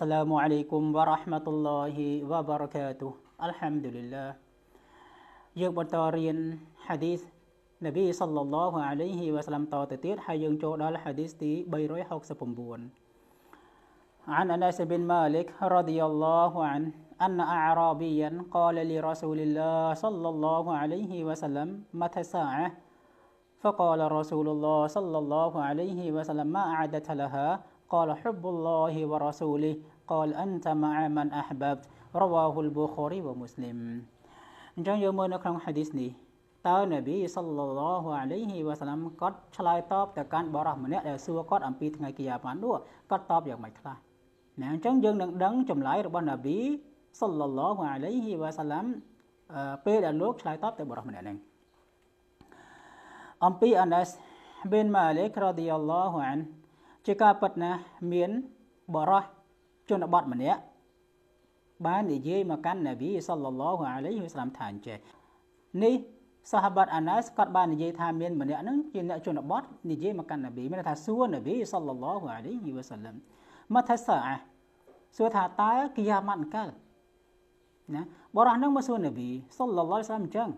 السلام عليكم ورحمة الله وبركاته الحمد لله យើងបន្តរៀន hadith នប៊ីសល្លឡោះអាឡៃហ៊ីវ៉ាសាឡាំតទៅទៀតហើយយើងចូលដល់ hadith ទី369 عن أنس بن مالك رضي الله عنه أن أعرابيا قال لرسول الله صلى الله عليه وسلم متى الساعة فقال رسول الله صلى الله عليه وسلم ما أعدت لها قال حب الله ورسوله قال أنت مع من أحببت رواه البخاري ومسلم អញ្ចឹងយើងមើលនៅក្នុង hadith នេះតើនប៊ីសល្លឡោះអាឡៃហ៊ីវ៉ាសាឡាំគាត់ឆ្លើយតបទៅកាន់បរិសម្នាក់ដែលសួរគាត់អំពីថ្ងៃគីយ៉ាម៉ាននោះគាត់តបយ៉ាងម៉េចខ្លះណាអញ្ចឹងយើងនឹងដឹងចម្លើយរបស់នប៊ីសល្លឡោះអាឡៃហ៊ីវ៉ាសាឡាំពេលដែលលោកឆ្លើយតបទៅបរិសម្នាក់ហ្នឹងអំពីអាណាសប៊ីនម៉ាលីករ៉ាឌីយ៉ាឡោះអានជាការពិតណាស់មានបរោះ ជនបទម្នាក់បាននិយាយមកកាន់នប៊ីសល្លឡោះអាឡៃហ៊ីវ៉ាសាឡាំថាអញ្ចេះនេះសាហាបាត់អាណាសគាត់បាននិយាយថាមានម្នាក់ហ្នឹងជាអ្នកជនបទនិយាយមកកាន់នប៊ីមានថាសួរនប៊ីសល្លឡោះអាឡៃហ៊ីវ៉ាសាឡាំមកថាសាអាសួរថាតើគីយ៉ាម៉ាត់កាលណាបរោះហ្នឹងមកសួរនប៊ីសល្លឡោះអាឡៃហ៊ីវ៉ាសាឡាំអញ្ចឹង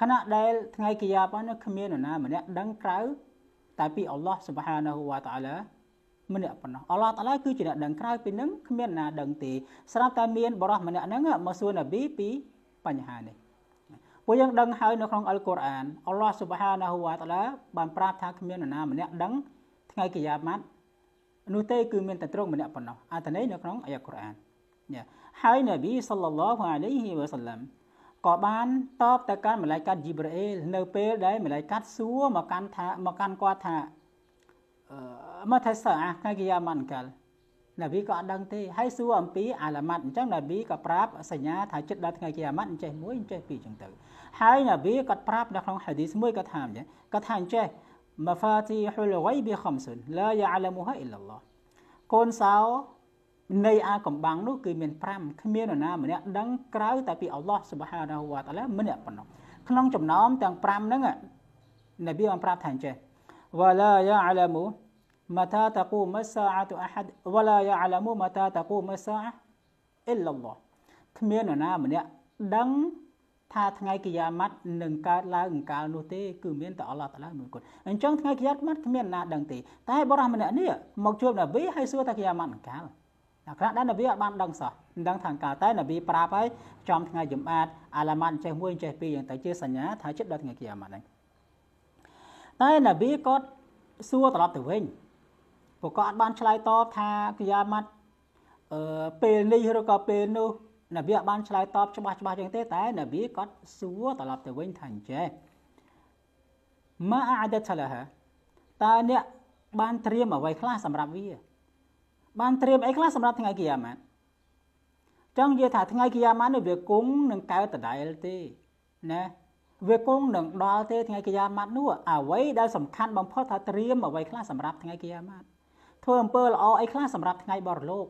ខណៈដែលថ្ងៃគីយ៉ាបានគ្មាននរណាម្នាក់ដឹងក្រៅតែពីអល់ឡោះសុបហានាហ៊ូវតាឡា ម្នាក់ប៉ុណ្ណោះអល់ឡោះតាឡាគឺជាអ្នកដឹងក្រៅពីនឹងគ្មានណាដឹងទេស្រាប់តែមានបរោះម្នាក់ហ្នឹងមកសួរនប៊ីពីបញ្ហានេះពួកយើងដឹងហើយនៅក្នុងអល់កុរអានអល់ឡោះសុបហានាហ៊ូវតាឡាបានប្រាប់ថាគ្មាននរណាម្នាក់ដឹងថ្ងៃគីយ៉ាម៉ាត់នោះទេគឺមានតែទ្រង់ម្នាក់ប៉ុណ្ណោះអត្ថន័យនៅក្នុងអាយ៉ាកុរអានហើយនប៊ីសល្លឡោះអាឡៃហ៊ីវ៉ាសាឡាំក៏បានតបទៅកាន់ម៉ាឡៃកាត់ជីប្រអ៊ីលនៅពេលដែលម៉ាឡៃកាត់សួរមកកាន់ថាមកកាន់គាត់ថាអឺ មកថាសាថ្ងៃគីយ៉ាម៉ាន់កាល់នប៊ីក៏អត់ដឹងទេហើយសួរអំពីអាឡាម៉ាត់អញ្ចឹងនប៊ីក៏ប្រាប់សញ្ញាថាចិត្តដល់ថ្ងៃគីយ៉ាម៉ាត់អញ្ចេះមួយអញ្ចេះពីរអញ្ចឹងទៅហើយនប៊ីក៏ប្រាប់នៅក្នុងហាឌីសមួយក៏ថាអញ្ចឹងក៏ថាអញ្ចេះ mafatihul ghaibi khamsun la ya'lamuha illa Allah កូនសោនៃអាកំបាំងនោះគឺមាន5គ្មាននរណាម្នាក់ដឹងក្រៅតែពីអល់ឡោះសុបហានាហ៊ូវតាឡាម្នាក់ប៉ុណ្ណោះក្នុងចំណោមទាំង5ហ្នឹងនប៊ីបានប្រាប់ថាអញ្ចេះ ولا يعلم متى تقوم الساعة أحد ولا يعلم متى تقوم الساعة إلا الله គ្មាននរណាម្នាក់ដឹងថាថ្ងៃគីយ៉ាម៉ាត់នឹងកើតឡើងកាលនោះទេគឺមានតែអល់ឡោះតាឡាមួយគត់អញ្ចឹងថ្ងៃគីយ៉ាម៉ាត់គ្មានណាដឹងទេតែបរិះម្នាក់នេះមកជួបនប៊ីហើយសួរថាគីយ៉ាម៉ាត់នឹងកាលខណៈដែលនប៊ីអត់បានដឹងសោះមិនដឹងថាកាលតែនប៊ីប្រាប់ហើយចំថ្ងៃជំអាតអាឡាម៉ាត់ចេះមួយចេះពីរយ៉ាងទៅជាសញ្ញាថាចិត្តដល់ថ្ងៃគីយ៉ាម៉ាត់ហ្នឹងតែនប៊ីក៏សួរត្រឡប់ទៅវិញ ពួកគាត់អត់បានឆ្លើយតបថាគីយ៉ាម៉ាត់អឺពេលនេះឬក៏ពេលនោះនប៊ីអត់បានឆ្លើយតបច្បាស់ច្បាស់ចឹងទេតែនប៊ីគាត់សួរត្រឡប់ទៅវិញថាអញ្ចេះម៉ាអាដតឡាហាតើអ្នកបានត្រៀមអ្វីខ្លះសម្រាប់វា បានត្រៀមអីខ្លះសម្រាប់ថ្ងៃគីយ៉ាម៉ាត់ចង់និយាយថាថ្ងៃគីយ៉ាម៉ាត់នេះវាគង់នឹងកើតដដែលទេណាវាគង់នឹងដល់ទេថ្ងៃគីយ៉ាម៉ាត់នោះអ្វីដែលសំខាន់បំផុតថាត្រៀមអ្វីខ្លះសម្រាប់ថ្ងៃគីយ៉ាម៉ាត់ ធ្វើអំពើល្អអីខ្លះសម្រាប់ថ្ងៃបរលោក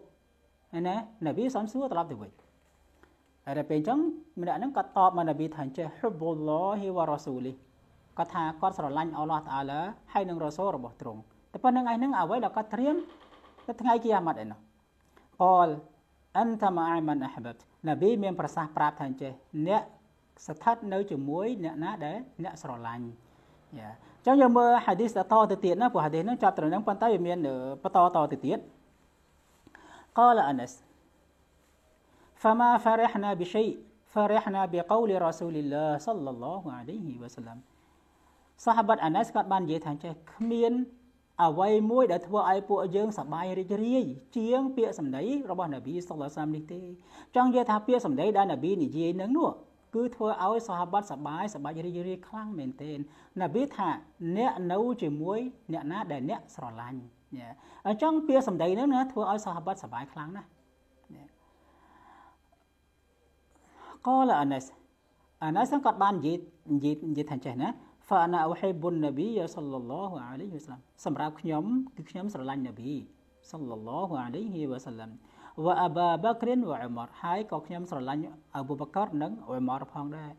ណានប៊ីសំសួរត្រឡប់ទៅវិញហើយដល់ពេលអញ្ចឹងម្នាក់ហ្នឹងគាត់តបមកនប៊ីថាចេះហ៊ុប៊ុលឡោហ៊ីវ៉ារ៉ាស៊ូលីគាត់ថាគាត់ស្រឡាញ់អល់ឡោះតាអាឡាហើយនឹងរ៉ាស៊ូលរបស់ទ្រង់តែប៉ុណ្្នឹងឯងហ្នឹងអ្វីដែលគាត់ត្រៀមទៅថ្ងៃគីយ៉ាម៉ាត់ឯនោះកលអន្តម៉ាមិនអះបាត់នប៊ីមានប្រសាសន៍ប្រាប់ថាចេះអ្នកស្ថិតនៅជាមួយអ្នកណាដែលអ្នកស្រឡាញ់យ៉ាអញ្ចឹងយើងមើលហាឌីសតទៅទៀតណាព្រោះហាឌីសហ្នឹងចាប់ត្រឹមហ្នឹងប៉ុន្តែវាមានបន្តតទៅទៀត قال أنس فما فرحنا بشيء فرحنا بقول رسول الله صلى الله عليه وسلم សាហាបាត់អាណាសគាត់បាននិយាយថាចេះគ្មានអ្វីមួយដែលធ្វើឲ្យពួកយើងសប្បាយរីករាយជាងពាក្យសម្ដីរបស់នប៊ីសុលឡាសាមនេះទេចង់និយាយថាពាក្យសម្ដីដែលនប៊ីនិយាយនឹងនោះ គឺធ្វើឲ្យសាហាបាត់សប្បាយសប្បាយរីករាយខ្លាំងមែនទែននប៊ីថាអ្នកនៅជាមួយអ្នកណាដែលអ្នកស្រឡាញ់អញ្ចឹងពាក្យសម្ដីនោះណាធ្វើឲ្យសាហាបាត់សប្បាយខ្លាំងណាស់ قال أنس أنس គាត់បាននិយាយនិយាយនិយាយថាចេះណា فأنا أحب النبي صلى الله عليه وسلم សម្រាប់ខ្ញុំគឺខ្ញុំស្រឡាញ់នប៊ី صلى الله عليه وسلم វ៉ាអបាបក្រិនវ៉ាអ៊ុមរហើយក៏ខ្ញុំស្រឡាញ់អប៊ូបករនិងអ៊ុមរផងដែរ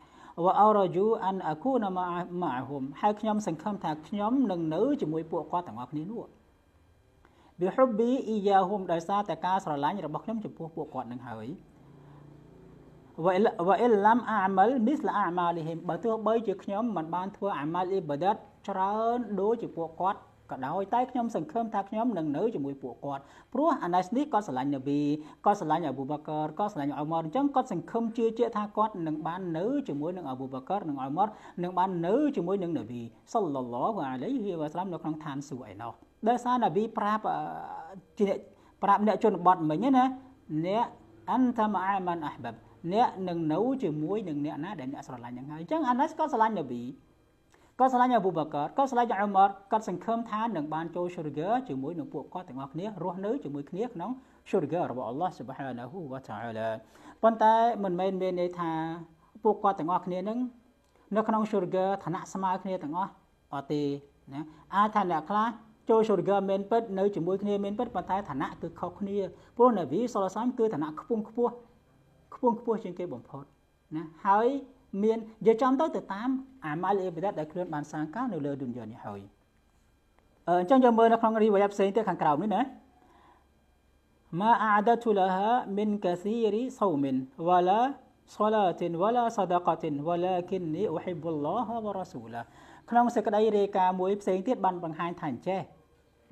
វ៉ាអរជូអានអគូនម៉ាម៉ាហ៊ុមហើយខ្ញុំសង្ឃឹមថាខ្ញុំនឹងនៅជាមួយពួកគាត់ទាំងអស់គ្នានោះវាហុបប៊ីអ៊ីយ៉ាហ៊ុមដោយសារតែការស្រឡាញ់របស់ខ្ញុំចំពោះពួកគាត់នឹងហើយវ៉ាអ៊ីឡាំអាម៉ាល់មីស្លាអាម៉ាលីហ៊ីមបើទោះបីជាខ្ញុំមិនបានធ្វើអាម៉ាល់អ៊ីបាដាតច្រើនដូចជាពួកគាត់ ក៏ដោយតែខ្ញុំសង្ឃឹមថាខ្ញុំនឹងនៅជាមួយពួកគាត់ព្រោះអាណាស់នេះគាត់ស្រឡាញ់នប៊ីគាត់ស្រឡាញ់អ៊ូបូបាកឺគាត់ស្រឡាញ់អ៊ុមរអញ្ចឹងគាត់សង្ឃឹមជឿជាក់ថាគាត់នឹងបាននៅជាមួយនឹងអ៊ូបូបាកឺនិងអ៊ុមរនឹងបាននៅជាមួយនឹងនប៊ីសល្លឡោះអាឡៃហ៊ីវ៉ាសាឡាមនៅក្នុងឋានសួគ៌ឯណោះដោយសារនប៊ីប្រាប់ជាប្រាប់អ្នកជនបទមិញណាអ្នកអន្តម៉ាម៉ានអះបាប់អ្នកនឹងនៅជាមួយនឹងអ្នកណាដែលអ្នកស្រឡាញ់ហ្នឹងហើយអញ្ចឹងអាណាស់ក៏ស្រឡាញ់នប៊ី គាត់ស្រឡាញ់អប៊ូបកាគាត់ស្រឡាញ់អ៊ុមរគាត់សង្ឃឹមថានឹងបានចូលឈូរហ្គាជាមួយនឹងពួកគាត់ទាំងអស់គ្នារស់នៅជាមួយគ្នាក្នុងឈូរហ្គារបស់អល់ឡោះស៊ុបហានាហ៊ូវតាអាឡាប៉ុន្តែមិនមែនមានន័យថាពួកគាត់ទាំងអស់គ្នានឹងនៅក្នុងឈូរហ្គាឋានៈស្មើគ្នាទាំងអស់អត់ទេណាអាចថាអ្នកខ្លះចូលឈូរហ្គាមែនពិតនៅជាមួយគ្នាមែនពិតប៉ុន្តែឋានៈគឺខុសគ្នាព្រោះនប៊ីសុលឡាមគឺឋានៈខ្ពង់ខ្ពស់ខ្ពង់ខ្ពស់ជាងគេបំផុតណាហើយ មានយកចំទៅទៅតាមអាម៉ាល់អ៊ីបាដាតដែលខ្លួនបានសាងការនៅលើឌុនយ៉ានេះហើយអញ្ចឹងយើងមើលនៅក្នុងរីវ៉ាយ៉ាផ្សេងទៀតខាងក្រោមនេះណាម៉ាអាដតុលហាមិនកាស៊ីរីសូមិនវ៉ាឡា صلاة ولا صدقة ولكني أحب الله ورسوله ក្នុងសេចក្តីរាយការណ៍មួយផ្សេងទៀតបានបង្ហាញថាអញ្ចេះ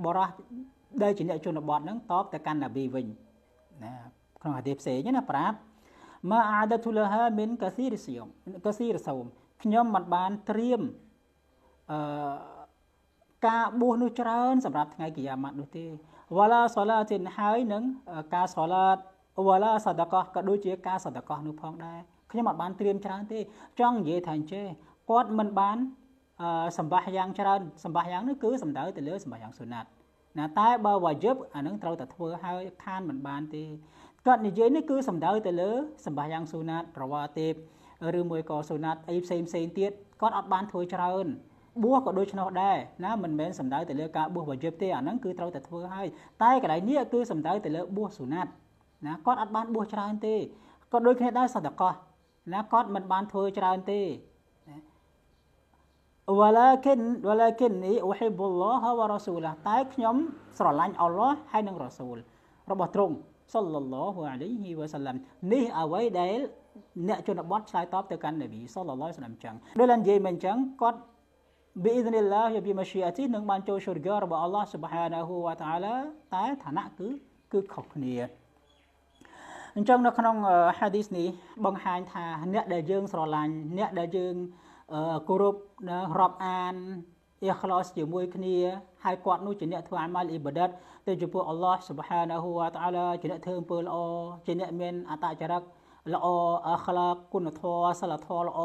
បរោះដែលជាអ្នកជនបទហ្នឹងតបទៅកាន់នប៊ីវិញណាក្នុងហាឌីផ្សេងណាប្រាប់ ម៉ាអាដតុលហាមិនកាស៊ីរសៀមកាស៊ីរសោមខ្ញុំមិនបានត្រៀមអឺការបួសនោះច្រើនសម្រាប់ថ្ងៃគីយ៉ាម៉ាត់នោះទេវ៉ាឡាសូឡាទីនហើយនឹងការសូឡាតវ៉ាឡាសដកោះក៏ដូចជាការសដកោះនោះផងដែរខ្ញុំអត់បានត្រៀមច្រើនទេ ចង់និយាយថាអញ្ចេះគាត់មិនបានសម្បាសយ៉ាងច្រើនសម្បាសយ៉ាងនោះគឺសំដៅទៅលើសម្បាសយ៉ាងសុណាត់ណាតែបើវ៉ាយិបអានឹងត្រូវតែធ្វើហើយខានមិនបានទេ គាត់និយាយនេះគឺសំដៅទៅលើសម្បាយ៉ាងស៊ូណាតប្រវត្តិទេពឬមួយក៏ស៊ូណាតអីផ្សេងផ្សេងទៀតគាត់អត់បានធ្វើច្រើនបួសក៏ដូច្នោះដែរណាមិនមែនសំដៅទៅលើការបួសវយិបទេអាហ្នឹងគឺត្រូវតែធ្វើហើយតែកន្លែងនេះគឺសំដៅទៅលើបួសស៊ូណាតណាគាត់អត់បានបួសច្រើនទេក៏ដូចគ្នាដែរសន្តកោះណាគាត់មិនបានធ្វើច្រើនទេ walakin walakinni uhibbu Allah wa rasulah តែខ្ញុំស្រឡាញ់អល់ឡោះហើយនិងរ៉ាស៊ូលរបស់ទ្រង់ សល្លឡោះអាឡៃហ៊ីវ៉ាសាឡាំនេះអ្វីដែលអ្នកជនបទឆ្លើយតបទៅកាន់នប៊ីសល្លឡោះសាឡាំចឹងដោយឡែនិយាយមិនចឹងគាត់ប៊ីអ៊ីឌនីឡាយប៊ីម៉ាឈីអាទីនឹងបានចូលឈូរហ្គារបស់អល់ឡោះស៊ុបហានាហ៊ូវ៉ាតាអាឡាតែឋានៈគឺគឺខុសគ្នាអញ្ចឹងនៅក្នុងហាឌីសនេះបង្ហាញថាអ្នកដែលយើងស្រឡាញ់អ្នកដែលយើងគោរពរាប់អាន អ៊ីខ្លោសជាមួយគ្នាហើយគាត់នោះជាអ្នកធ្វើអាម៉ាល់អ៊ីបាដាតទៅចំពោះអល់ឡោះស៊ុបហានាហ៊ូវតាអាឡាជាអ្នកធ្វើអំពើល្អជាអ្នកមានអតចរិតល្អអខ្លាកគុណធម៌សិលធម៌ល្អ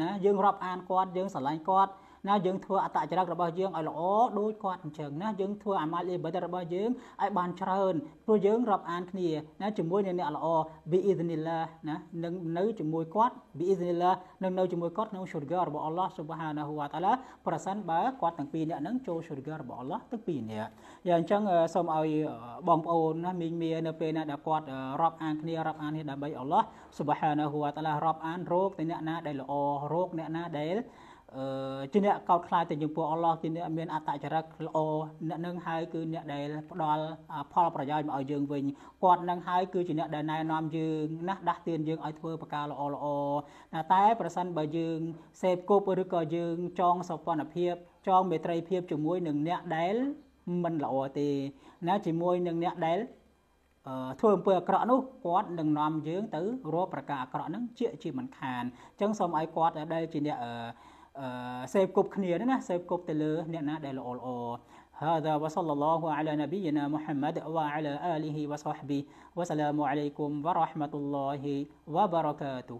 ណាយើងរាប់អានគាត់យើងស្រឡាញ់គាត់ ណាយើងធ្វើអត្តចរិតរបស់យើងឲ្យល្អដូចគាត់អញ្ចឹងណាយើងធ្វើអាម៉ាល់អ៊ីបាដរបស់យើងឲ្យបានច្រើនព្រោះយើងរាប់អានគ្នាណាជាមួយនឹងអ្នកល្អប៊ីអ៊ីឌនីឡាណានឹងនៅជាមួយគាត់ប៊ីអ៊ីឌនីឡានឹងនៅជាមួយគាត់ក្នុងឈូរហ្គារបស់អល់ឡោះស៊ុបហានាហ៊ូវតាឡាប្រសិនបើគាត់ទាំងពីរនាក់នឹងចូលឈូរហ្គារបស់អល់ឡោះទាំងពីរនាក់យ៉ាងអញ្ចឹងសូមឲ្យបងប្អូនណាមីងមានៅពេលណាដែលគាត់រាប់អានគ្នារាប់អាននេះដើម្បីអល់ឡោះស៊ុបហានាហ៊ូវតាឡារាប់អានរោគទៅអ្នកណាដែលល្អរោគអ្នកណាដែលអឺ ជាអ្នកកោតខ្លាចទៅចំពោះអល់ឡោះជាអ្នកមានអត្តចរិតល្អអ្នកនឹងហើយគឺអ្នកដែលផ្ដល់ផលប្រយោជន៍មកឲ្យយើងវិញគាត់នឹងហើយគឺជាអ្នកដែលណែនាំយើងណាស់ដាស់តឿនយើងឲ្យធ្វើប្រការល្អល្អណាតែប្រសិនបើយើងសេពគប់ឬក៏យើងចងសោភ័ណភាពចងមេត្រីភាពជាមួយនឹងអ្នកដែលមិនល្អទេណាជាមួយនឹងអ្នកដែលធ្វើអំពើអាក្រក់នោះគាត់នឹងនាំយើងទៅរកប្រការអាក្រក់ហ្នឹងជាជាមិនខានអញ្ចឹងសូមឲ្យគាត់ដែលជាអ្នក សេពគប់គ្នាណាសេពគប់ទៅលើអ្នកណាដែលល្អល្អ هذا وصلى الله على نبينا محمد وعلى آله وصحبه وسلام عليكم ورحمة الله وبركاته